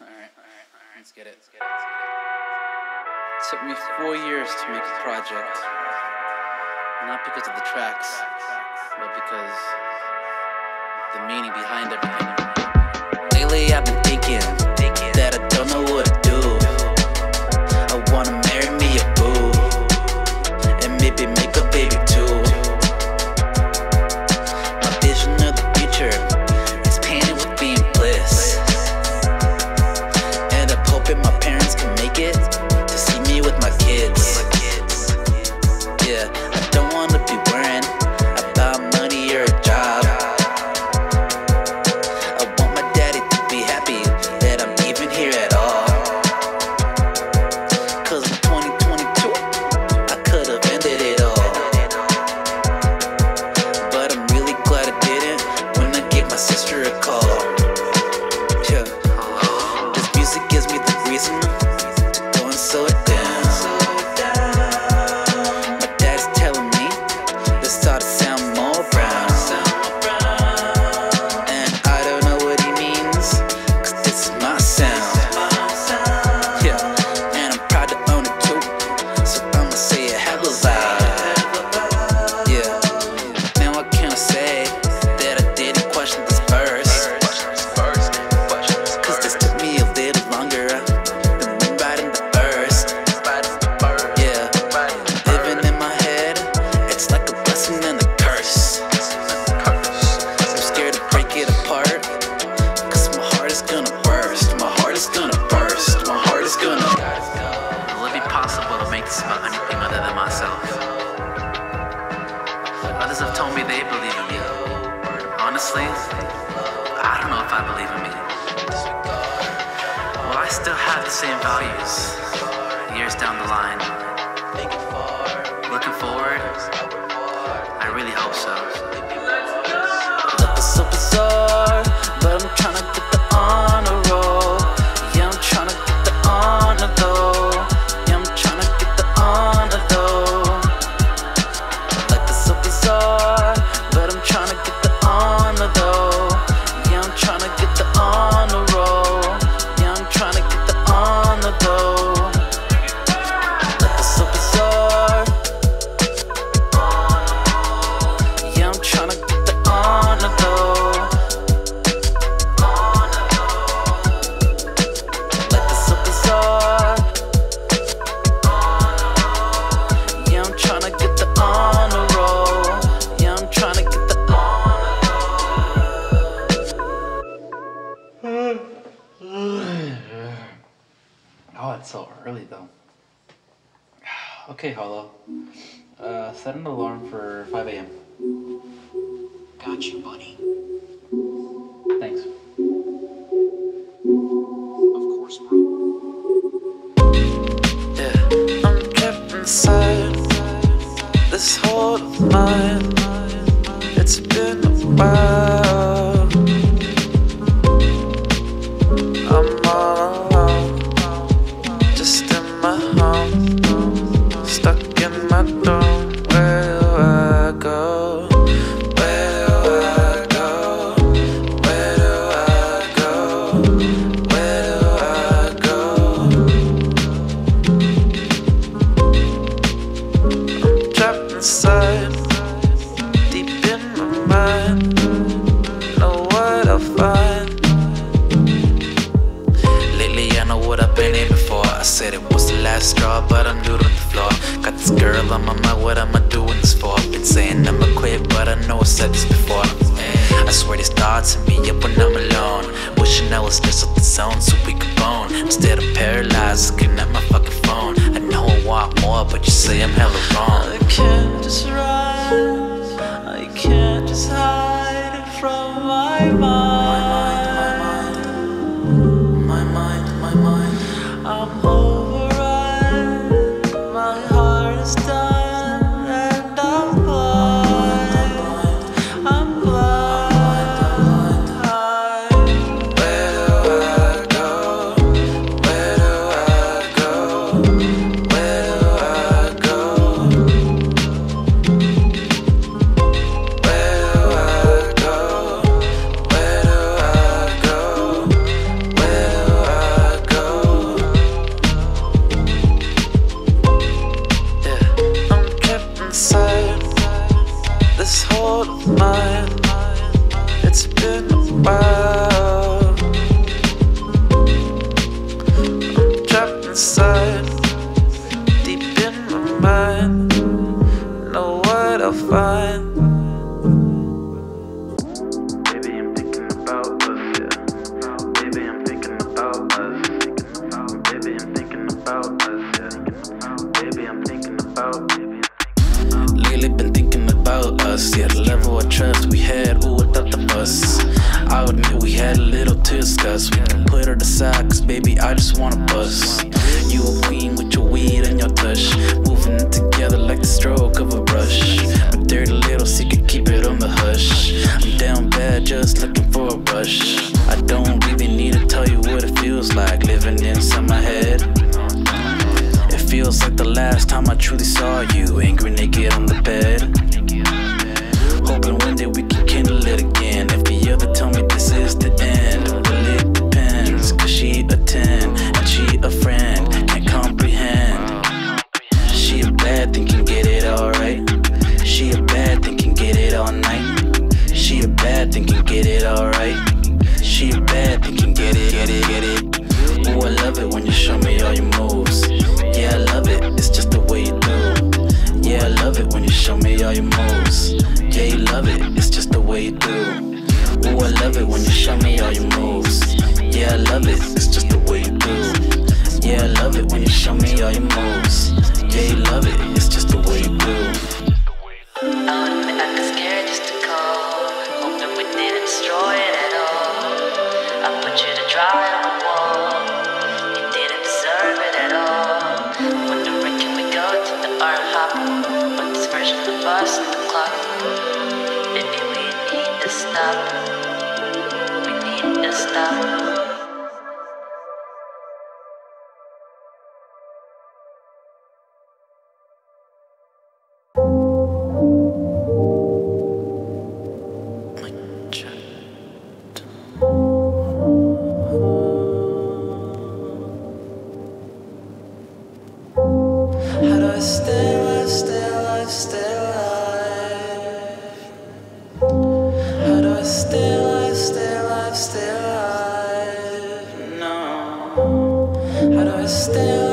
All right, all right, all right. Let's get it. Let's get it. Let's get it. It took me four years to make a project. Not because of the tracks, but because the meaning behind everything. Lately, I've been thinking that I don't know what to do. Uh, set an alarm for 5 a.m. Got you, buddy. Thanks. Of course, bro. Yeah, I'm inside this of mine. It's been a while. inside, deep in my mind. Know what I'll find. Lately, I know what I've been here before. I said it was the last straw, but I'm new to the floor. Got this girl on my mind, what am I doing this for? Been saying I'ma quit, but I know I said this before. I swear these thoughts hit me up when I'm alone. Wishing I was just off the zone so we could bone. Instead of paralyzed, looking at my fucking phone. I want more, but you say I'm hella wrong. I can't just rise, I can't just hide. stop. still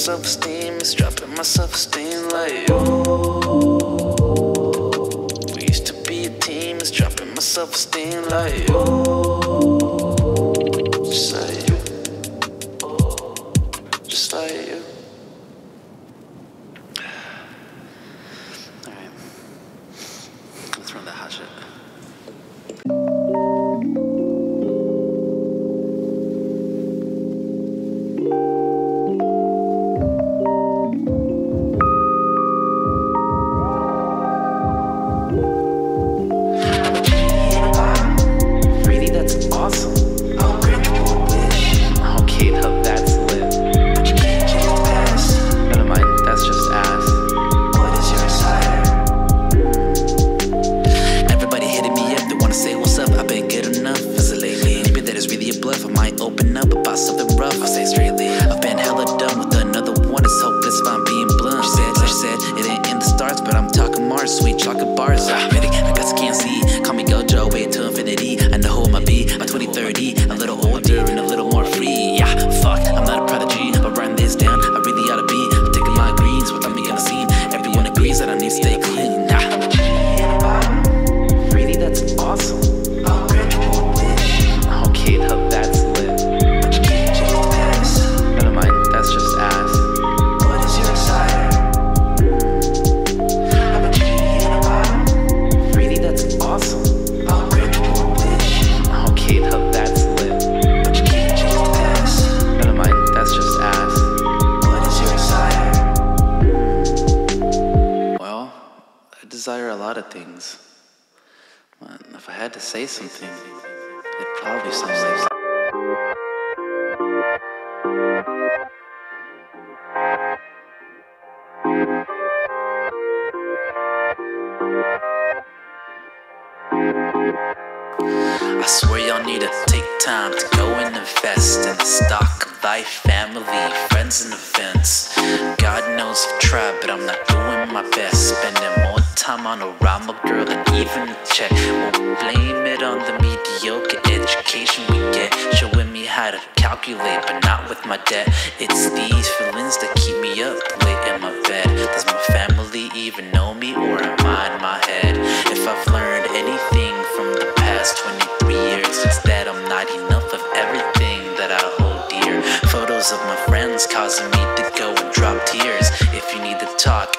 self-esteem, is dropping my self-esteem like oh. We used to be a team, it's dropping my self-esteem like oh. Something, it'd probably be something. I swear y'all need to take time to go and invest in the stock of life, family, friends, and events. God knows I've tried, but I'm not doing my best. Time on a rhyme, a girl, than even a check. Won't blame it on the mediocre education we get. Showing me how to calculate, but not with my debt. It's these feelings that keep me up late in my bed. Does my family even know me, or am I in my head? If I've learned anything from the past 23 years, it's that I'm not enough of everything that I hold dear. Photos of my friends causing me to go and drop tears. If you need to talk,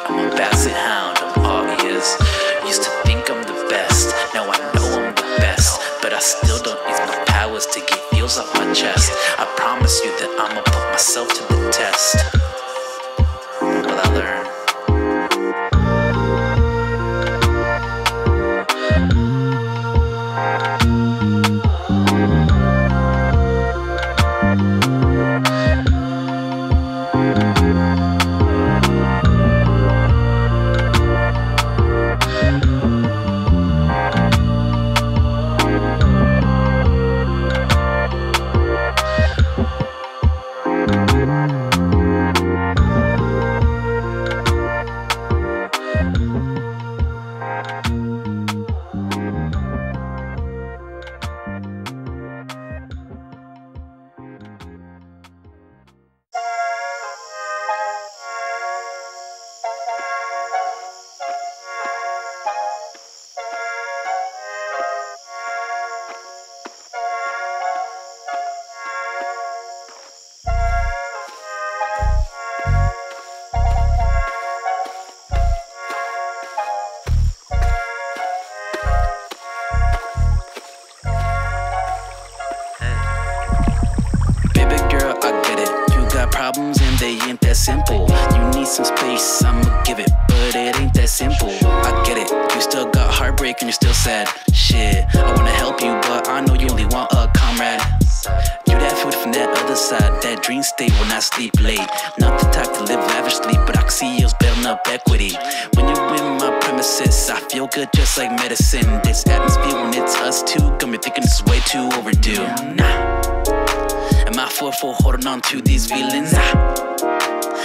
This atmosphere when it's us two, got me thinking it's way too overdue. Nah. Am I for for holding on to these feelings? Nah.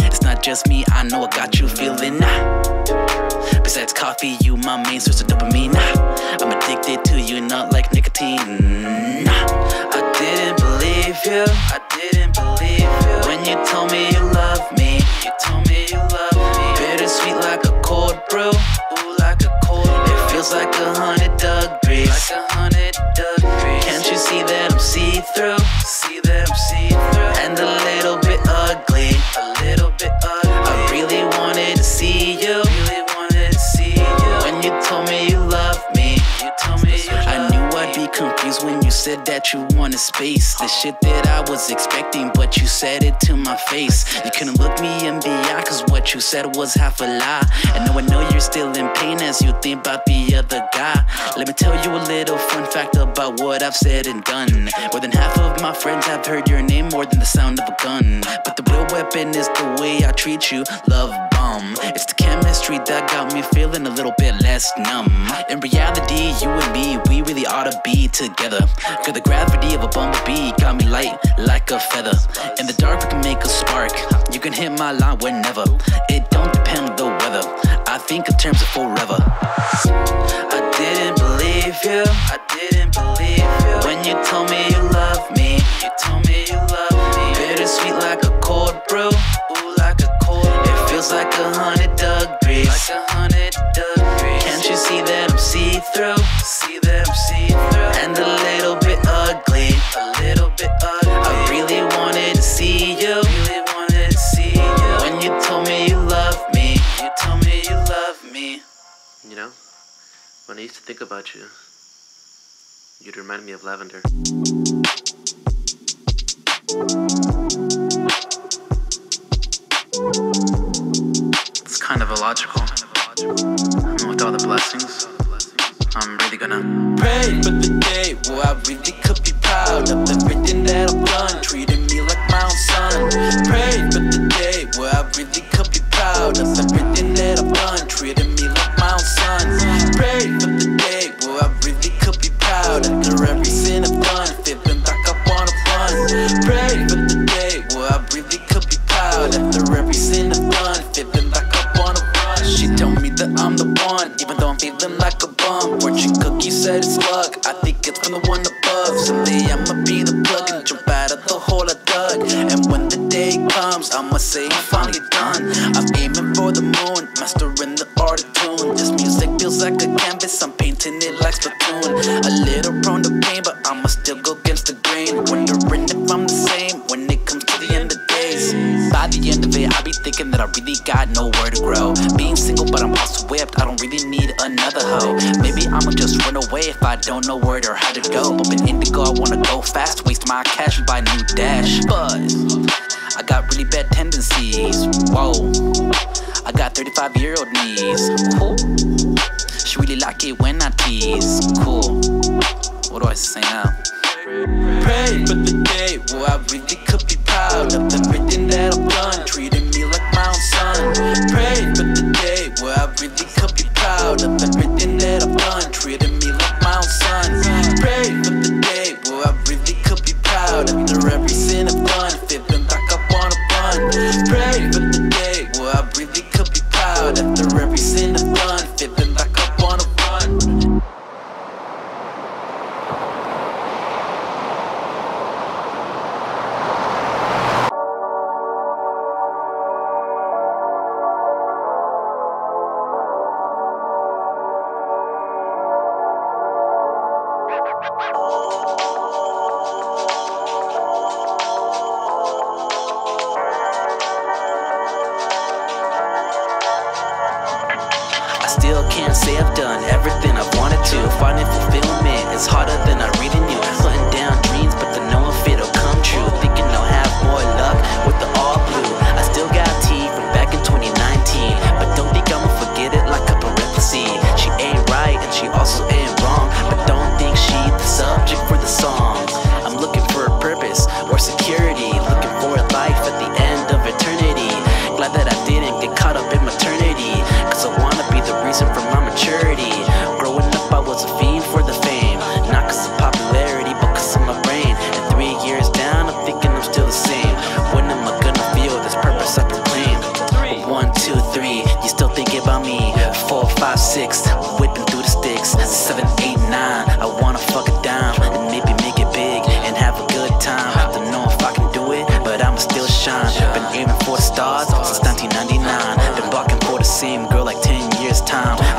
It's not just me, I know I got you feeling. Nah. Besides coffee, you my main source of dopamine. Nah. I'm addicted to you, not like nicotine. Nah. I didn't believe you. I didn't believe you when you told me you love me. You told me you love me. Bittersweet like a cold brew. Feels like a hundred degrees. Like a hundred degrees. Can't you see that I'm see through? When you said that you wanted space. The shit that I was expecting, but you said it to my face. You couldn't look me in the eye, cause what you said was half a lie. And now I know you're still in pain as you think about the other guy. Let me tell you a little fun fact about what I've said and done. More than half of my friends have heard your name more than the sound of a gun. But the real weapon is the way I treat you, love bomb. It's the chemistry that got me feeling a little bit less numb. In reality, you and me, we really ought to be together. Cause the gravity of a bumblebee got me light like a feather. In the dark, we can make a spark. You can hit my line whenever. It don't depend on the weather. I think in terms of forever. I didn't believe you. I didn't believe think about you, you'd remind me of lavender. It's kind of illogical. With all the blessings, I'm really gonna Pray for the day where I really could be proud of everything thinking that I really got nowhere to grow. Being single, but I'm also whipped. I don't really need another hoe. Maybe I'ma just run away if I don't know where or how to go. Bumping indigo, I wanna go fast. Waste my cash and buy a new dash. But I got really bad tendencies. Whoa. I got 35 year old knees. Cool. She really like it when I tease. Cool. What do I say now? Pray for the day where I really could be proud of everything that I've done, treating Pray for the day where I really could be proud of everything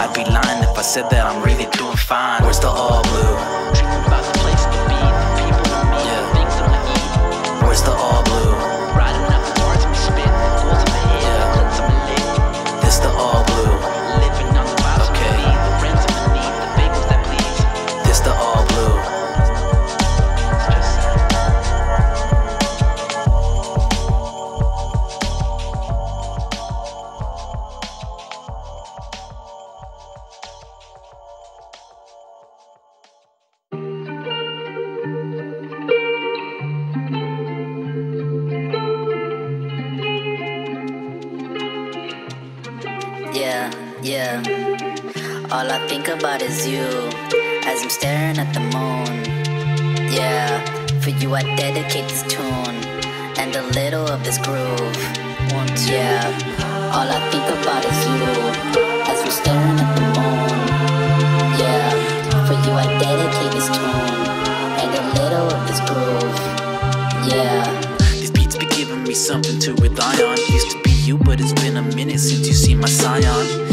I'd be lying if I said that I'm really doing fine. Where's the all blue? Yeah. All I think about is you as I'm staring at the moon. Yeah, for you I dedicate this tune and a little of this groove. Yeah, all I think about is you as we're staring at the moon. Yeah, for you I dedicate this tune and a little of this groove. Yeah. These beats be giving me something to rely on. Used to be you, but it's been a minute since you seen my scion.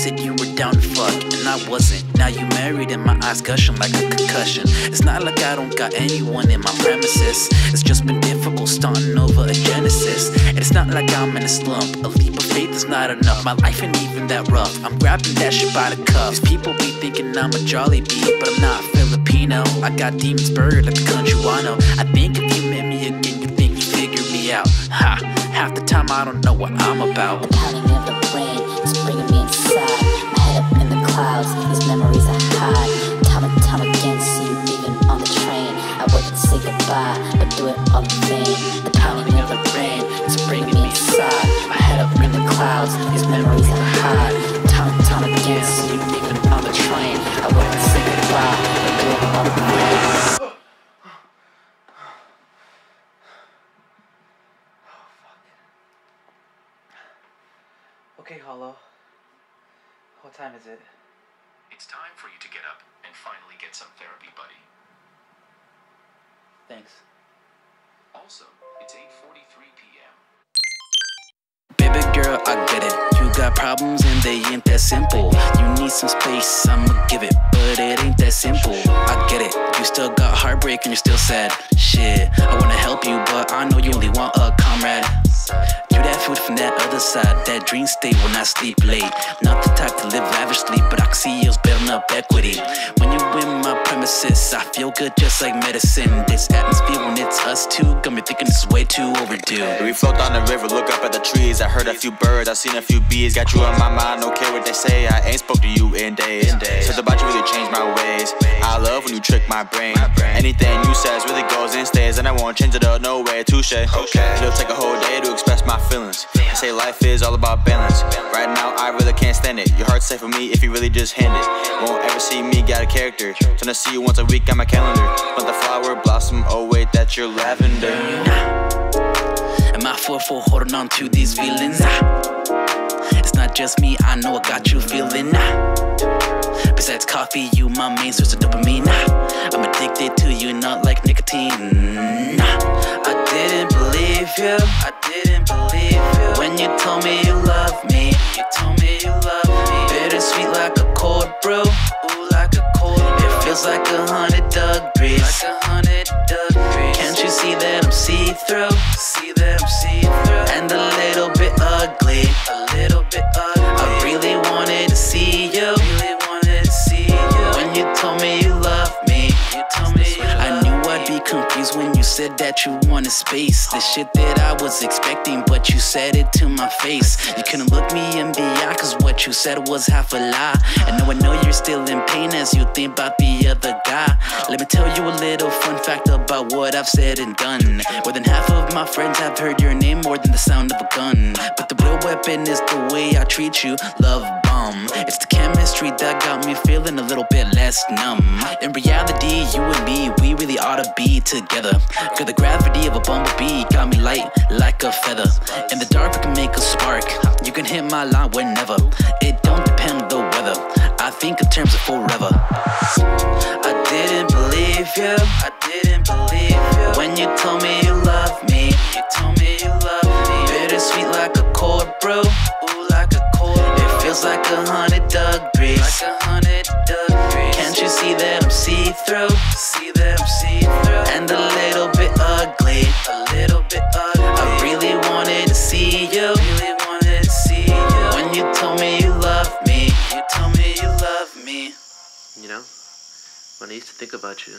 Said you were down to fuck, and I wasn't. Now you married, and my eyes gushing like a concussion. It's not like I don't got anyone in my premises. It's just been difficult starting over a genesis. And it's not like I'm in a slump. A leap of faith is not enough. My life ain't even that rough. I'm grabbing that shit by the cuff. People be thinking I'm a Jollibee, but I'm not Filipino. I got demons buried like the country wino. I think if you met me again, you think you figured me out. Ha! Half the time I don't know what I'm about. clouds, these memories I hide. Time and time again, see you leaving on the train. I wait to say goodbye, but do it all in vain. The pounding of the rain is bringing me inside. My head up in the clouds, these memories I hide. Time and time again, see you leaving on the train. I wait to say goodbye, but do it all in vain. Okay, Hollow. What time is it? It's time for you to get up and finally get some therapy, buddy. Thanks. Also, it's 8:43 p.m. Baby girl, I get it. You got problems and they ain't that simple. You need some space, I'ma give it, but it ain't that simple. I get it. You still got heartbreak and you're still sad. Shit, I wanna help you, but I know you only want a comrade. Food from that other side, that dream state when I sleep late. Not the type to live lavishly, but I see you's building up equity. When you in my premises, I feel good just like medicine. This atmosphere when it's us two, got me thinking is way too overdue. We float down the river, look up at the trees. I heard a few birds, I seen a few bees. Got you on my mind, don't care what they say. I ain't spoke to you in days. Something about you really changed my ways. I love when you trick my brain. Anything you says really goes and stays, and I won't change it up, no way, touche. It'll take a whole day to express my feelings. I say life is all about balance. Right now, I really can't stand it. Your heart's safe for me if you really just hand it. Won't ever see me got a character. Trying to see you once a week on my calendar. But the flower blossom, oh wait, that's your lavender. Am I four for holding on to these feelings? It's not just me, I know I got you feeling. Ah. Besides coffee, you my main source of dopamine. Ah. I'm addicted to you, not like nicotine. Ah. I didn't believe you, I didn't believe you. When you told me you love me, you told me you love me. Bittersweet like a cold brew, ooh, like a cold brew. It feels like a hundred degrees, like a hundred degrees. Can't you see that I'm see through? See that that you wanted space. The shit that I was expecting, but you said it to my face. You couldn't look me in the eye, cause what you said was half a lie. And now I know you're still in pain as you think about the other guy. Let me tell you a little fun fact about what I've said and done. More than half of my friends have heard your name more than the sound of a gun. But the real weapon is the way I treat you, love It's the chemistry that got me feeling a little bit less numb. In reality, you and me, we really ought to be together. Cause the gravity of a bumblebee got me light like a feather. In the dark, we can make a spark. You can hit my line whenever. It don't depend on the weather. I think in terms of forever. I didn't believe you. I didn't believe you. When you told me you love me. You told me you love me. Bittersweet like a cold brew. Feels like a hundred degrees. Like a hundred degrees. Can't you see that I'm see through? See that I'm see through. And a little bit ugly. A little bit ugly. I really wanted to see you. Really wanted to see you. When you told me you love me. You told me you love me. You know, when I used to think about you,